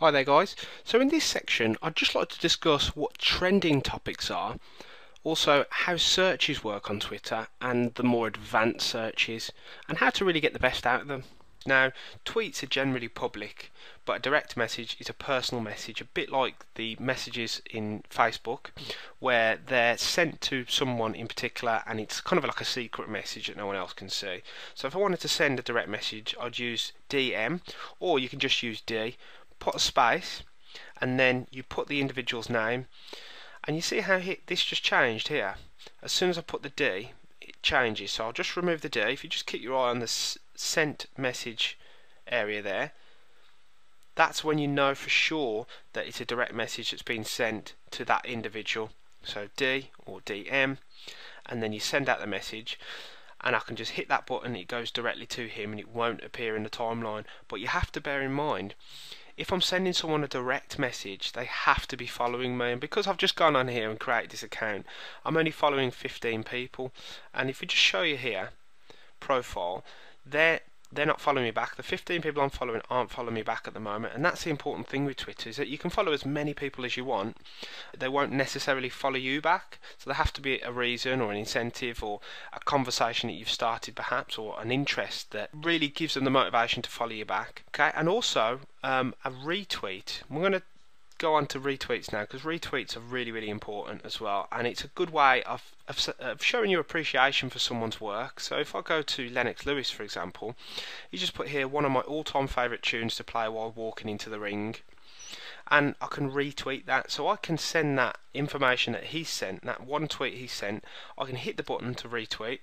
Hi there guys. So in this section I'd just like to discuss what trending topics are, also how searches work on Twitter and the more advanced searches and how to really get the best out of them. Now tweets are generally public but a direct message is a personal message a bit like the messages in Facebook where they're sent to someone in particular and it's kind of like a secret message that no one else can see. So if I wanted to send a direct message I'd use DM or you can just use D put a space, and then you put the individual's name, and you see how he, this just changed here. As soon as I put the D, it changes. So I'll just remove the D. If you just keep your eye on the sent message area there, that's when you know for sure that it's a direct message that's been sent to that individual. So D or DM, and then you send out the message and I can just hit that button it goes directly to him and it won't appear in the timeline but you have to bear in mind if I'm sending someone a direct message, they have to be following me. And because I've just gone on here and created this account, I'm only following 15 people. And if we just show you here, profile, they're they're not following me back. The 15 people I'm following aren't following me back at the moment, and that's the important thing with Twitter is that you can follow as many people as you want. They won't necessarily follow you back, so there have to be a reason or an incentive or a conversation that you've started perhaps or an interest that really gives them the motivation to follow you back. Okay, and also um, a retweet. We're going to go on to retweets now because retweets are really really important as well and it's a good way of, of, of, showing your appreciation for someone's work. So if I go to Lennox Lewis for example you just put here one of my all-time favourite tunes to play while walking into the ring and I can retweet that. So I can send that information that he sent that one tweet he sent I can hit the button to retweet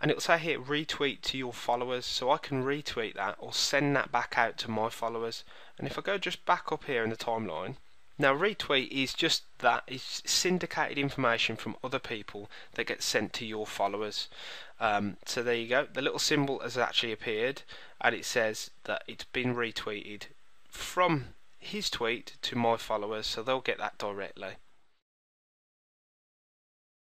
and it'll say here retweet to your followers. So I can retweet that or send that back out to my followers. And if I go just back up here in the timeline now, retweet is just that, it's syndicated information from other people that gets sent to your followers. Um, so there you go, the little symbol has actually appeared and it says that it's been retweeted from his tweet to my followers, so they'll get that directly.